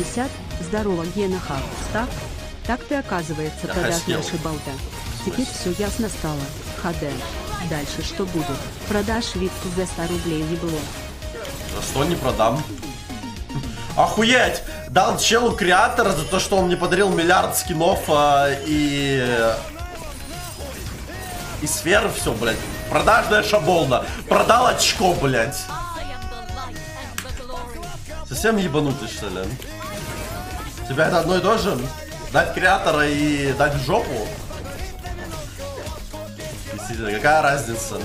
50. Здорово, Гена Хабс. Так? Так ты, оказывается, Я продажная хотел. шибалда. Теперь все ясно стало. ХД. Дальше что будет? Продашь витку за 100 рублей ебло. За что не продам? Охуеть! Дал челу креатора за то, что он мне подарил миллиард скинов а, и... И сферы, все, блядь. Продажная шаболна. Продал очко, блядь. Совсем ебанутый, что ли? Тебя это одно и то же? Дать креатора и дать жопу? Действительно, какая разница?